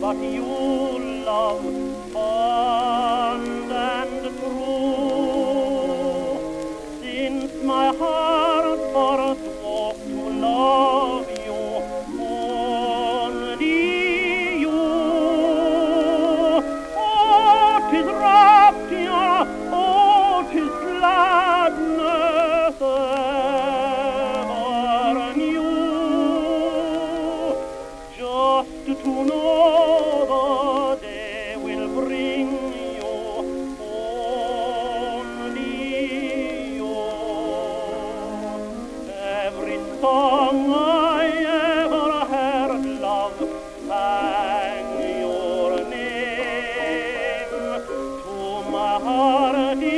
but you love fond and true. Since my heart first woke to love you, only you. Oh, tis rapture, oh, tis gladness ever new. Just to know song I ever heard, love, sang your name to my heart.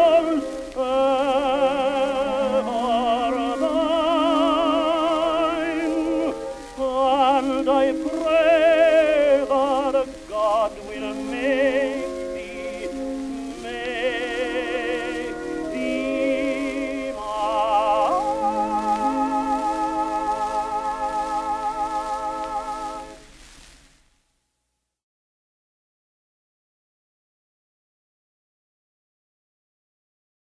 should I